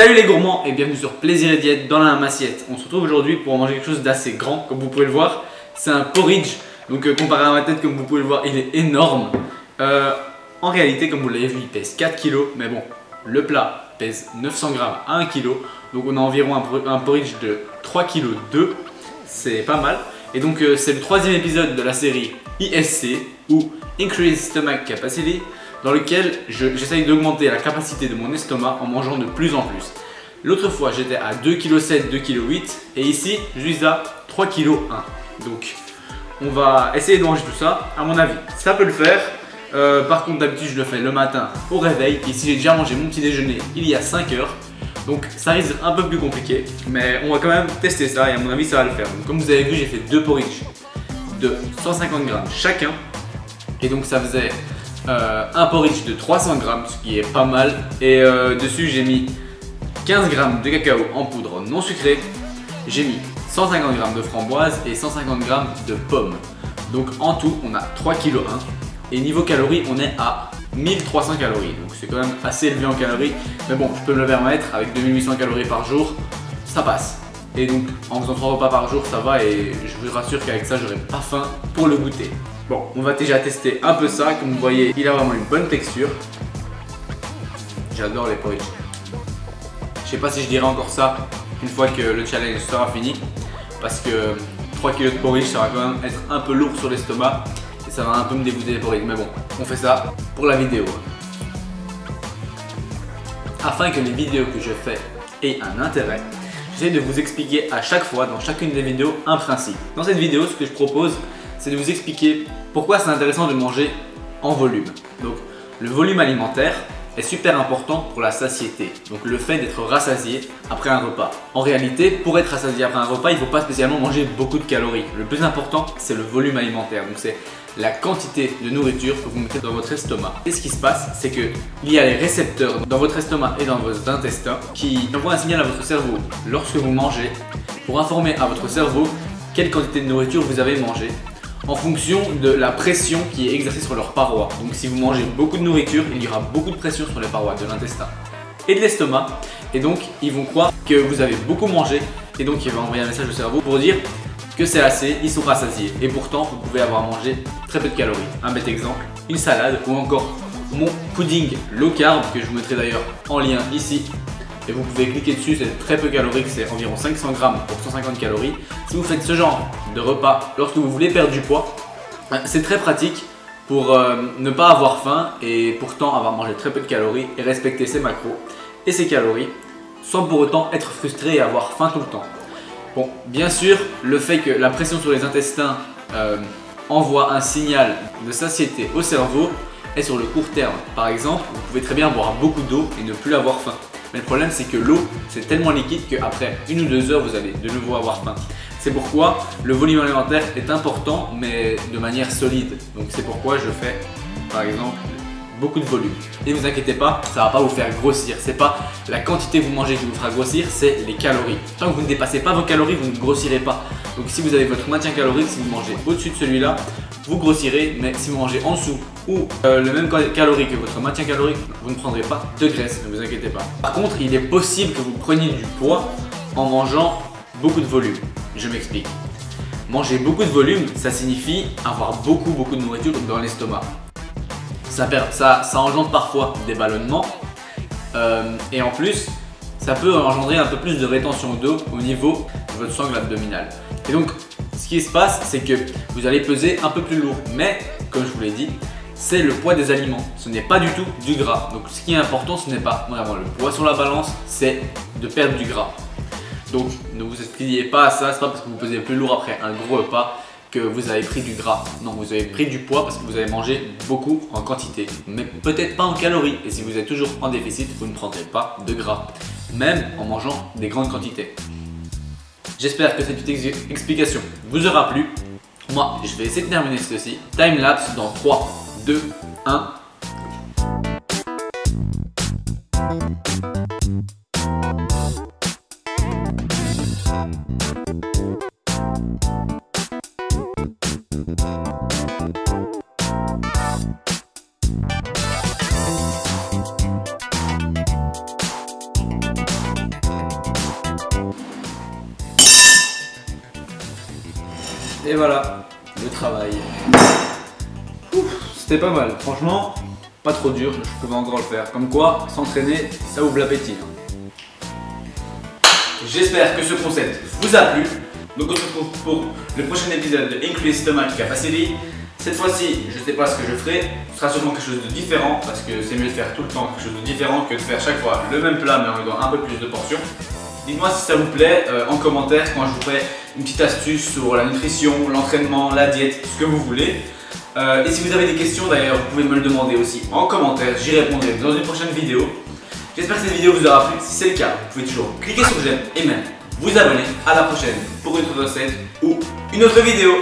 Salut les gourmands et bienvenue sur Plaisir et Diète dans la même assiette. On se retrouve aujourd'hui pour manger quelque chose d'assez grand, comme vous pouvez le voir. C'est un porridge, donc euh, comparé à ma tête, comme vous pouvez le voir, il est énorme. Euh, en réalité, comme vous l'avez vu, il pèse 4 kg, mais bon, le plat pèse 900 grammes à 1 kg. Donc on a environ un, porridge de 3 kg 2, c'est pas mal. Et donc euh, c'est le troisième épisode de la série ISC, ou Increased Stomach Capacity, dans lequel j'essaye d'augmenter la capacité de mon estomac en mangeant de plus en plus. L'autre fois, j'étais à 2,7 kg, 2,8 kg et ici, je suis à 3,1 kg. Donc, on va essayer de manger tout ça, à mon avis. Ça peut le faire. Euh, par contre, d'habitude, je le fais le matin au réveil. Ici, j'ai déjà mangé mon petit déjeuner il y a 5 heures. Donc, ça risque un peu plus compliqué. Mais on va quand même tester ça et à mon avis, ça va le faire. Comme vous avez vu, j'ai fait deux porridge de 150 grammes chacun. Et donc, ça faisait euh, un porridge de 300 grammes, ce qui est pas mal. Et euh, dessus, j'ai mis 15 grammes de cacao en poudre non sucrée. J'ai mis 150 grammes de framboise et 150 grammes de pommes. Donc en tout, on a 3 kg 1. Et niveau calories, on est à 1300 calories. Donc c'est quand même assez élevé en calories. Mais bon, je peux me le permettre avec 2800 calories par jour, ça passe. Et donc en faisant 3 repas par jour, ça va et je vous rassure qu'avec ça, j'aurai pas faim pour le goûter. Bon, on va déjà tester un peu ça. Comme vous voyez, il a vraiment une bonne texture. J'adore les porridge. Je sais pas si je dirai encore ça une fois que le challenge sera fini. Parce que 3 kg de porridge, ça va quand même être un peu lourd sur l'estomac. Et ça va un peu me dégoûter les porridge. Mais bon, on fait ça pour la vidéo. Afin que les vidéos que je fais aient un intérêt, j'essaie de vous expliquer à chaque fois dans chacune des vidéos un principe. Dans cette vidéo, ce que je propose, c'est de vous expliquer pourquoi c'est intéressant de manger en volume. Donc le volume alimentaire est super important pour la satiété, donc le fait d'être rassasié après un repas. En réalité, pour être rassasié après un repas, il ne faut pas spécialement manger beaucoup de calories. Le plus important, c'est le volume alimentaire, donc c'est la quantité de nourriture que vous mettez dans votre estomac. Et ce qui se passe, c'est que il y a les récepteurs dans votre estomac et dans votre intestin qui envoient un signal à votre cerveau lorsque vous mangez pour informer à votre cerveau quelle quantité de nourriture vous avez mangé en fonction de la pression qui est exercée sur leurs parois. Donc si vous mangez beaucoup de nourriture, il y aura beaucoup de pression sur les parois de l'intestin et de l'estomac. Et donc ils vont croire que vous avez beaucoup mangé et donc il va envoyer un message au cerveau pour dire que c'est assez, ils sont rassasiés. Et pourtant, vous pouvez avoir mangé très peu de calories. Un bête exemple, une salade ou encore mon pudding low carb que je vous mettrai d'ailleurs en lien ici et vous pouvez cliquer dessus, c'est très peu calorique, c'est environ 500 grammes pour 150 calories. Si vous faites ce genre de repas lorsque vous voulez perdre du poids, euh, c'est très pratique pour euh, ne pas avoir faim et pourtant avoir mangé très peu de calories et respecter ses macros et ses calories sans pour autant être frustré et avoir faim tout le temps. Bon, bien sûr, le fait que la pression sur les intestins euh, envoie un signal de satiété au cerveau est sur le court terme. Par exemple, vous pouvez très bien boire beaucoup d'eau et ne plus avoir faim. Mais le problème, c'est que l'eau, c'est tellement liquide qu'après une ou deux heures, vous allez de nouveau avoir faim. C'est pourquoi le volume alimentaire est important, mais de manière solide. Donc c'est pourquoi je fais, par exemple, beaucoup de volume. Et ne vous inquiétez pas, ça va pas vous faire grossir. C'est pas la quantité que vous mangez qui vous fera grossir, c'est les calories. Tant que vous ne dépassez pas vos calories, vous ne grossirez pas. Donc si vous avez votre maintien calorique, si vous mangez au-dessus de celui-là, vous grossirez, mais si vous mangez en dessous ou euh, le même calorie que votre maintien calorique, vous ne prendrez pas de graisse, ne vous inquiétez pas. Par contre, il est possible que vous preniez du poids en mangeant beaucoup de volume. Je m'explique. Manger beaucoup de volume, ça signifie avoir beaucoup beaucoup de nourriture dans l'estomac. Ça, engendre parfois des ballonnements euh, et en plus, ça peut engendrer un peu plus de rétention d'eau au niveau de votre sangle abdominale. Et donc, ce qui se passe, c'est que vous allez peser un peu plus lourd. Mais, comme je vous l'ai dit, c'est le poids des aliments. Ce n'est pas du tout du gras. Donc, ce qui est important, ce n'est pas vraiment le poids sur la balance, c'est de perdre du gras. Donc, ne vous expliquez pas à ça. C'est pas parce que vous pesez plus lourd après un gros repas que vous avez pris du gras. Non, vous avez pris du poids parce que vous avez mangé beaucoup en quantité, mais peut-être pas en calories. Et si vous êtes toujours en déficit, vous ne prendrez pas de gras, même en mangeant des grandes quantités. J'espère que cette petite explication vous aura plu. Moi, je vais essayer de terminer ceci. Timelapse dans 3, 2, 1. Travail. C'était pas mal, franchement, pas trop dur, je pouvais encore le faire. Comme quoi, s'entraîner, ça ouvre l'appétit. hein. J'espère que ce concept vous a plu. Donc on se retrouve pour le prochain épisode de Increase Stomach Capacity. Cette fois-ci, je sais pas ce que je ferai, ce sera sûrement quelque chose de différent parce que c'est mieux de faire tout le temps quelque chose de différent que de faire chaque fois le même plat mais en mettant un peu plus de portions. Dites-moi si ça vous plaît euh, en commentaire quand je vous ferai une petite astuce sur la nutrition, l'entraînement, la diète, ce que vous voulez. Euh, et si vous avez des questions d'ailleurs, vous pouvez me le demander aussi en commentaire, j'y répondrai dans une prochaine vidéo. J'espère que cette vidéo vous aura plu, si c'est le cas, vous pouvez toujours cliquer sur j'aime et même vous abonner. À la prochaine pour une autre recette ou une autre vidéo.